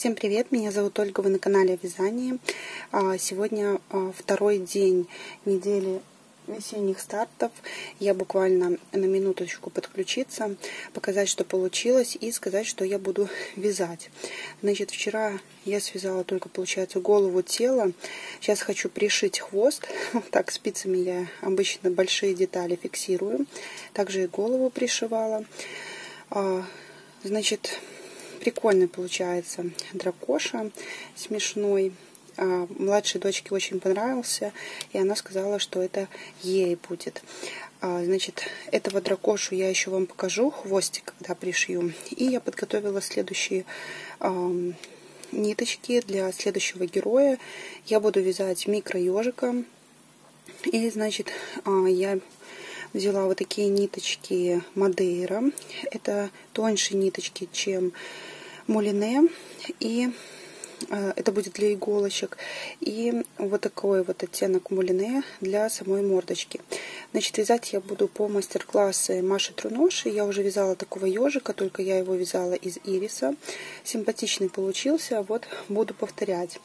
Всем привет, меня зовут Ольга, вы на канале Вязание. А, сегодня а, второй день недели весенних стартов. Я буквально на минуточку подключиться, показать, что получилось и сказать, что я буду вязать. Значит, вчера я связала только, получается, голову, тело. Сейчас хочу пришить хвост. Так, спицами я обычно большие детали фиксирую. Также и голову пришивала. А, значит, Прикольный получается дракоша, смешной. А, младшей дочке очень понравился, и она сказала, что это ей будет. А, значит, этого дракошу я еще вам покажу, хвостик, когда пришью. И я подготовила следующие ниточки для следующего героя. Я буду вязать микро ежика. И, значит, а, я взяла вот такие ниточки Мадейра. Это тоньше ниточки, чем Мулине. И э, это будет для иголочек. И вот такой вот оттенок Мулине для самой мордочки. Значит, вязать я буду по мастер-классу Маши Труноши. Я уже вязала такого ежика, только я его вязала из ириса. Симпатичный получился, вот буду повторять.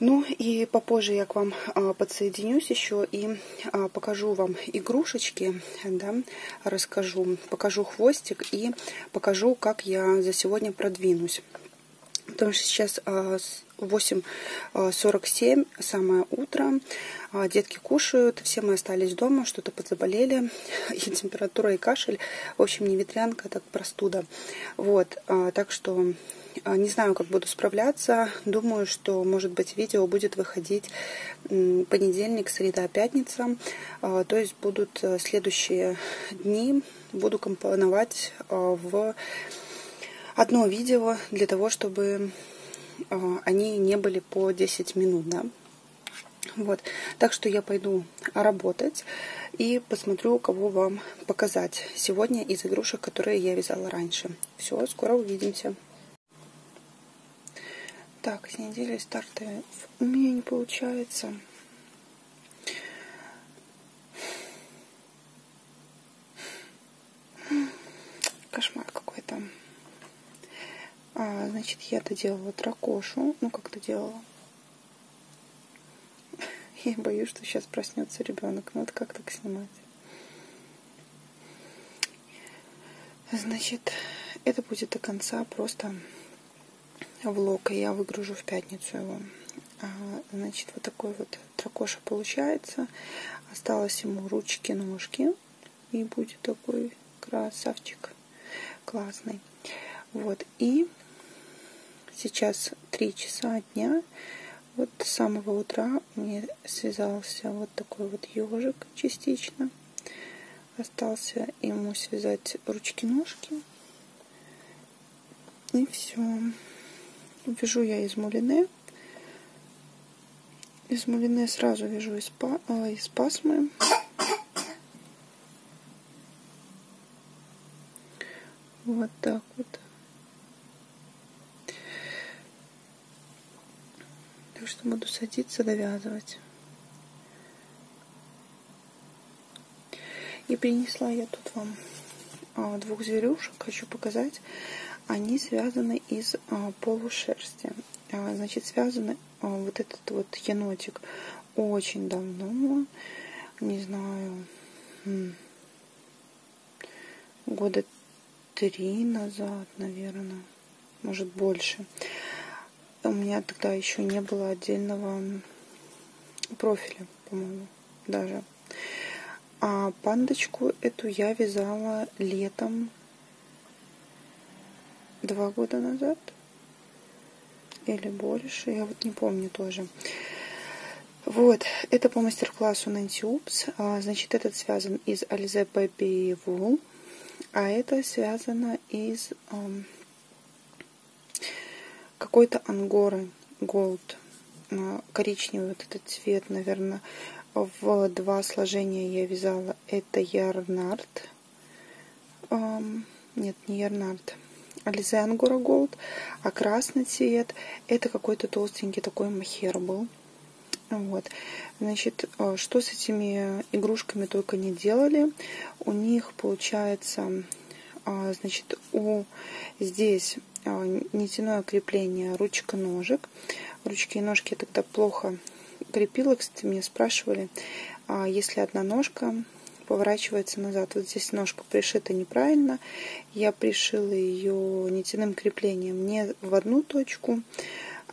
Ну и попозже я к вам а, подсоединюсь еще и а, покажу вам игрушечки, да, расскажу, покажу хвостик и покажу, как я за сегодня продвинусь. Потому что сейчас 8.47, а, самое утро, детки кушают, все мы остались дома, что-то подзаболели, и температура, и кашель, в общем, не ветрянка, так простуда. Вот, так что а, не знаю, как буду справляться. Думаю, что, может быть, видео будет выходить понедельник, среда, пятница. А, то есть будут э, следующие дни. Буду компоновать а, в одно видео для того, чтобы они не были по 10 минут. Да? Вот. Так что я пойду работать и посмотрю, кого вам показать сегодня из игрушек, которые я вязала раньше. Все, скоро увидимся. Так, с недели старты у меня не получается. Кошмар какой-то. А, значит, я доделала дракошу. Ну, как-то делала. Я боюсь, что сейчас проснется ребенок. Ну, вот как так снимать? Значит, это будет до конца просто влог, и я выгружу в пятницу его. А, значит, вот такой вот дракоша получается. Осталось ему ручки, ножки. И будет такой красавчик. Классный. Вот. И сейчас 3 часа дня. Вот с самого утра мне связался вот такой вот ежик частично. Остался ему связать ручки-ножки. И все. Вяжу я из мулине. Из мулине сразу вяжу из, па, а, из пасмы. Вот так вот. Что буду садиться, довязывать. И принесла я тут вам а, двух зверюшек. Хочу показать. Они связаны из а, полушерсти. А, значит, связаны вот этот вот енотик очень давно, не знаю, года три назад, наверное, может больше. У меня тогда еще не было отдельного профиля, по-моему, даже. А пандочку эту я вязала летом два года назад или больше, я вот не помню тоже. Вот, это по мастер-классу Nancy Oops. А, значит, этот связан из Alize Baby Wool, а это связано из um, какой-то ангоры Gold. А, коричневый вот этот цвет, наверное, в два сложения я вязала. Это Ярнард. Нет, не Ярнард. Ализе Ангора Голд, а красный цвет это какой-то толстенький такой махер был. Вот. Значит, э, что с этими игрушками только не делали. У них получается, э, значит, у здесь а, нитяное крепление ручка-ножек. Ручки и ножки я тогда плохо крепила. Кстати, меня спрашивали, а если одна ножка поворачивается назад. Вот здесь ножка пришита неправильно. Я пришила ее нитяным креплением не в одну точку,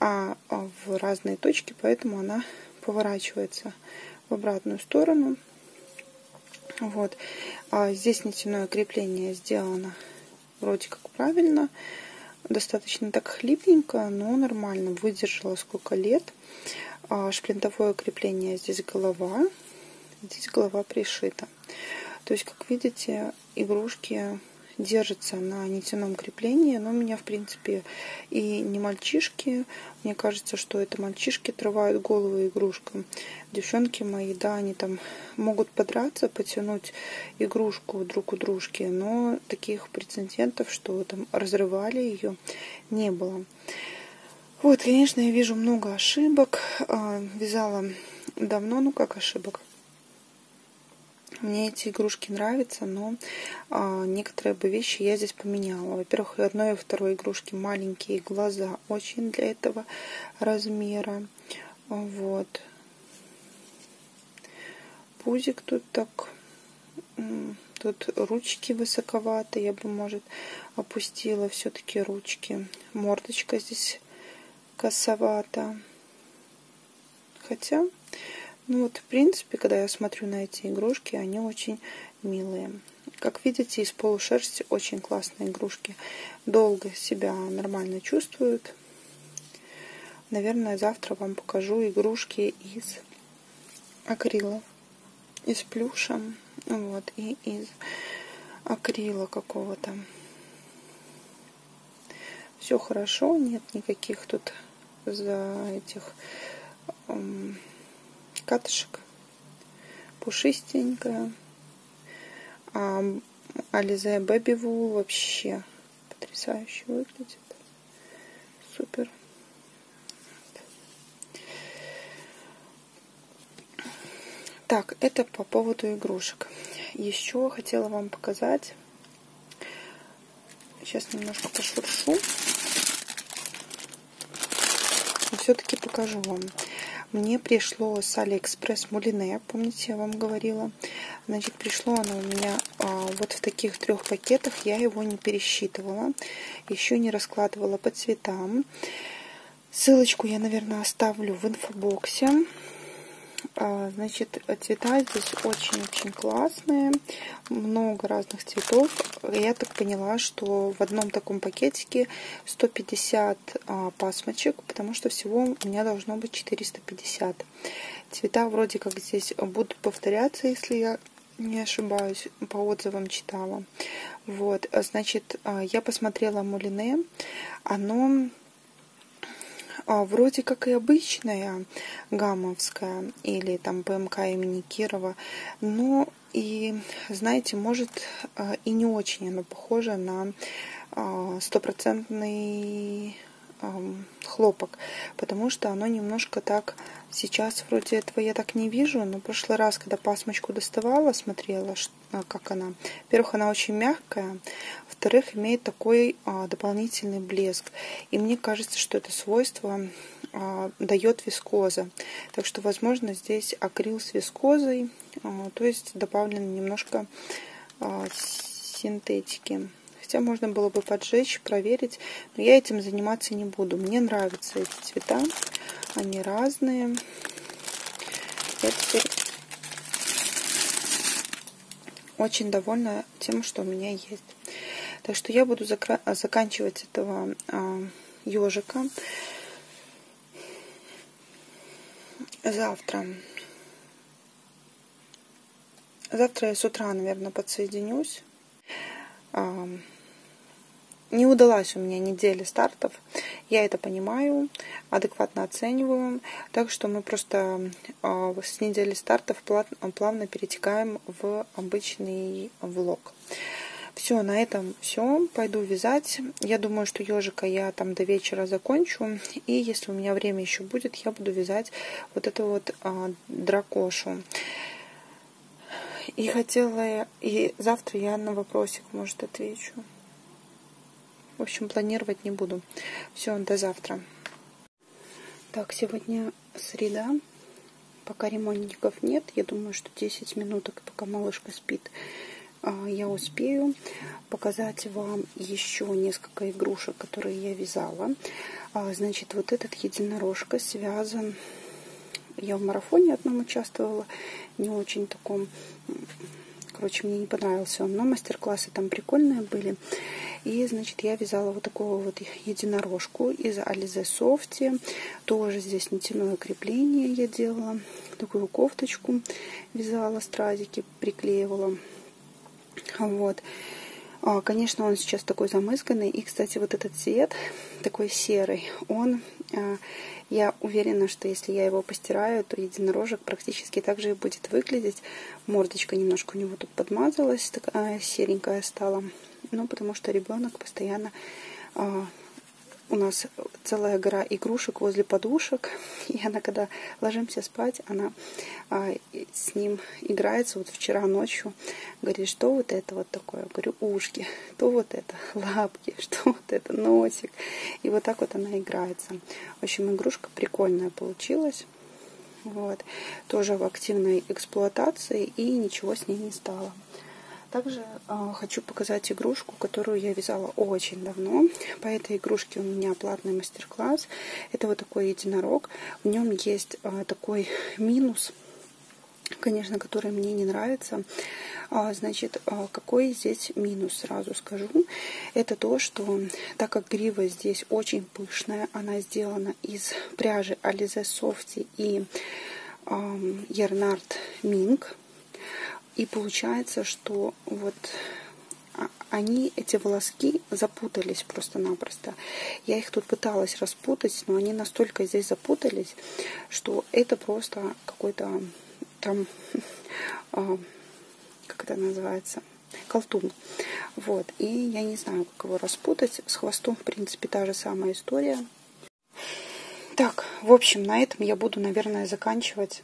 а в разные точки, поэтому она поворачивается в обратную сторону. Вот. А здесь нитяное крепление сделано вроде как правильно. Достаточно так хлипненько, но нормально. Выдержала сколько лет. А шплинтовое крепление здесь голова. Здесь голова пришита. То есть, как видите, игрушки держится на нитяном креплении, но у меня, в принципе, и не мальчишки. Мне кажется, что это мальчишки отрывают голову игрушкам. Девчонки мои, да, они там могут подраться, потянуть игрушку друг у дружки, но таких прецедентов, что там разрывали ее, не было. Вот, конечно, я вижу много ошибок. А, вязала давно, ну как ошибок? Мне эти игрушки нравятся, но а, некоторые бы вещи я здесь поменяла. Во-первых, и одной, и второй игрушки маленькие глаза очень для этого размера. Вот. Пузик тут так... Тут ручки высоковаты, я бы, может, опустила все-таки ручки. Мордочка здесь косовата. Хотя ну вот, в принципе, когда я смотрю на эти игрушки, они очень милые. Как видите, из полушерсти очень классные игрушки. Долго себя нормально чувствуют. Наверное, завтра вам покажу игрушки из акрила. Из плюша. Вот, и из акрила какого-то. Все хорошо, нет никаких тут за этих катышек. Пушистенькая. А Alize Baby Wool вообще потрясающе выглядит. Супер. Так, это по поводу игрушек. Еще хотела вам показать. Сейчас немножко пошуршу. все-таки покажу вам. Мне пришло с Алиэкспресс Мулине, помните, я вам говорила. Значит, пришло оно у меня а, вот в таких трех пакетах. Я его не пересчитывала, еще не раскладывала по цветам. Ссылочку я, наверное, оставлю в инфобоксе. А, значит, цвета здесь очень-очень классные, много разных цветов. Я так поняла, что в одном таком пакетике 150 а, пасмочек, потому что всего у меня должно быть 450. Цвета вроде как здесь будут повторяться, если я не ошибаюсь, по отзывам читала. Вот, значит, а, я посмотрела Мулине, оно а, вроде как и обычная гамовская или там ПМК имени Кирова, но и, знаете, может а, и не очень оно похоже на а, стопроцентный хлопок, потому что оно немножко так сейчас вроде этого я так не вижу, но в прошлый раз, когда пасмочку доставала, смотрела, как она. Во-первых, она очень мягкая, во-вторых, имеет такой а, дополнительный блеск. И мне кажется, что это свойство а, дает вискоза. Так что, возможно, здесь акрил с вискозой, а, то есть добавлено немножко а, синтетики. Хотя можно было бы поджечь, проверить, но я этим заниматься не буду. Мне нравятся эти цвета, они разные. Я теперь очень довольна тем, что у меня есть. Так что я буду заканчивать этого а, ежика завтра. Завтра я с утра, наверное, подсоединюсь. А, не удалась у меня неделя стартов. Я это понимаю, адекватно оцениваю. Так что мы просто а, с недели стартов плавно перетекаем в обычный влог. Все, на этом все. Пойду вязать. Я думаю, что ежика я там до вечера закончу. И если у меня время еще будет, я буду вязать вот эту вот а, дракошу. И хотела, и завтра я на вопросик, может, отвечу. В общем, планировать не буду. Все, до завтра. Так, сегодня среда. Пока ремонтников нет, я думаю, что 10 минуток, пока малышка спит, а, я успею показать вам еще несколько игрушек, которые я вязала. А, значит, вот этот единорожка связан... Я в марафоне одном участвовала, не очень таком... Короче, мне не понравился он, но мастер-классы там прикольные были. И, значит, я вязала вот такого вот единорожку из Alize Softy. Тоже здесь нитяное крепление я делала. Такую кофточку вязала, стразики приклеивала. Вот. А, конечно, он сейчас такой замызганный. И, кстати, вот этот цвет, такой серый, он, я уверена, что если я его постираю, то единорожек практически так же и будет выглядеть. Мордочка немножко у него тут подмазалась, такая серенькая стала. Ну, потому что ребенок постоянно... У нас целая гора игрушек возле подушек, и она, когда ложимся спать, она а, с ним играется. Вот вчера ночью говорит, что вот это вот такое? Говорю, ушки, то вот это, лапки, что вот это, носик. И вот так вот она играется. В общем, игрушка прикольная получилась. Вот. Тоже в активной эксплуатации, и ничего с ней не стало. Также э, хочу показать игрушку, которую я вязала очень давно. По этой игрушке у меня платный мастер-класс. Это вот такой единорог. В нем есть э, такой минус, конечно, который мне не нравится. А, значит, какой здесь минус, сразу скажу. Это то, что так как грива здесь очень пышная, она сделана из пряжи Alize Softy и Ернард Минг. И получается, что вот а, они, эти волоски, запутались просто-напросто. Я их тут пыталась распутать, но они настолько здесь запутались, что это просто какой-то там, а, как это называется, колтун. Вот. И я не знаю, как его распутать. С хвостом, в принципе, та же самая история. Так, в общем, на этом я буду, наверное, заканчивать.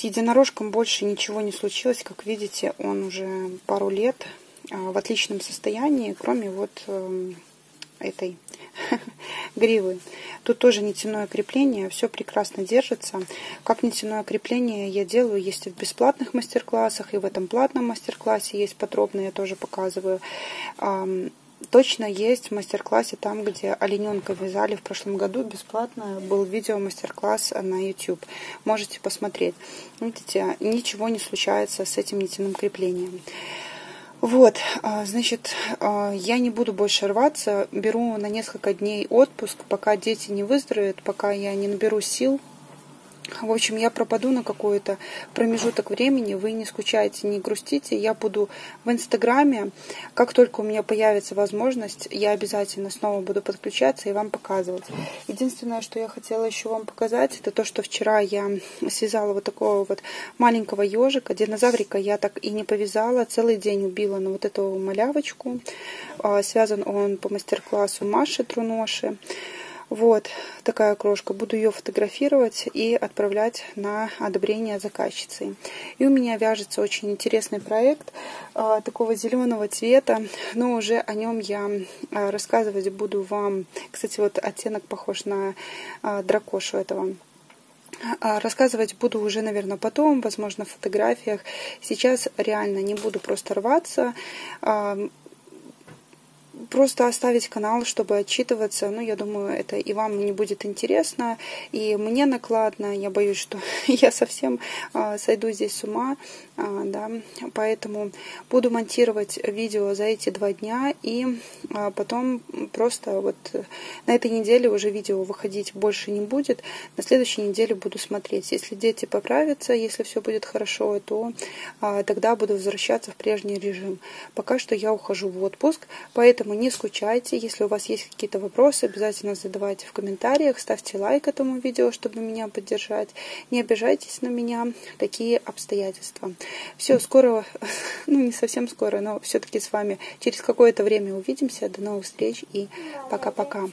С единорожком больше ничего не случилось. Как видите, он уже пару лет а, в отличном состоянии, кроме вот эм, этой гривы. Тут тоже нитяное крепление, все прекрасно держится. Как нитяное крепление я делаю, есть и в бесплатных мастер-классах, и в этом платном мастер-классе есть подробно, я тоже показываю точно есть в мастер-классе там, где олененка вязали в прошлом году. Бесплатно был видео мастер-класс на YouTube. Можете посмотреть. Видите, ничего не случается с этим нитяным креплением. Вот, а, значит, а, я не буду больше рваться. Беру на несколько дней отпуск, пока дети не выздоровеют, пока я не наберу сил в общем, я пропаду на какой-то промежуток времени, вы не скучайте, не грустите. Я буду в Инстаграме. Как только у меня появится возможность, я обязательно снова буду подключаться и вам показывать. Единственное, что я хотела еще вам показать, это то, что вчера я связала вот такого вот маленького ежика. Динозаврика я так и не повязала. Целый день убила на вот эту малявочку. А, связан он по мастер-классу Маши Труноши. Вот такая крошка. Буду ее фотографировать и отправлять на одобрение заказчицы. И у меня вяжется очень интересный проект а, такого зеленого цвета. Но уже о нем я а, рассказывать буду вам. Кстати, вот оттенок похож на а, дракошу этого. Рассказывать буду уже, наверное, потом, возможно, в фотографиях. Сейчас реально не буду просто рваться просто оставить канал, чтобы отчитываться. Ну, я думаю, это и вам не будет интересно, и мне накладно. Я боюсь, что я совсем а, сойду здесь с ума, а, да. Поэтому буду монтировать видео за эти два дня, и а, потом просто вот на этой неделе уже видео выходить больше не будет. На следующей неделе буду смотреть. Если дети поправятся, если все будет хорошо, то тогда буду возвращаться в прежний режим. Пока что я ухожу в отпуск, поэтому Поэтому не скучайте. Если у вас есть какие-то вопросы, обязательно задавайте в комментариях. Ставьте лайк этому видео, чтобы меня поддержать. Не обижайтесь на меня. Такие обстоятельства. Все, скоро, ну не совсем скоро, но все-таки с вами через какое-то время увидимся. До новых встреч и пока-пока.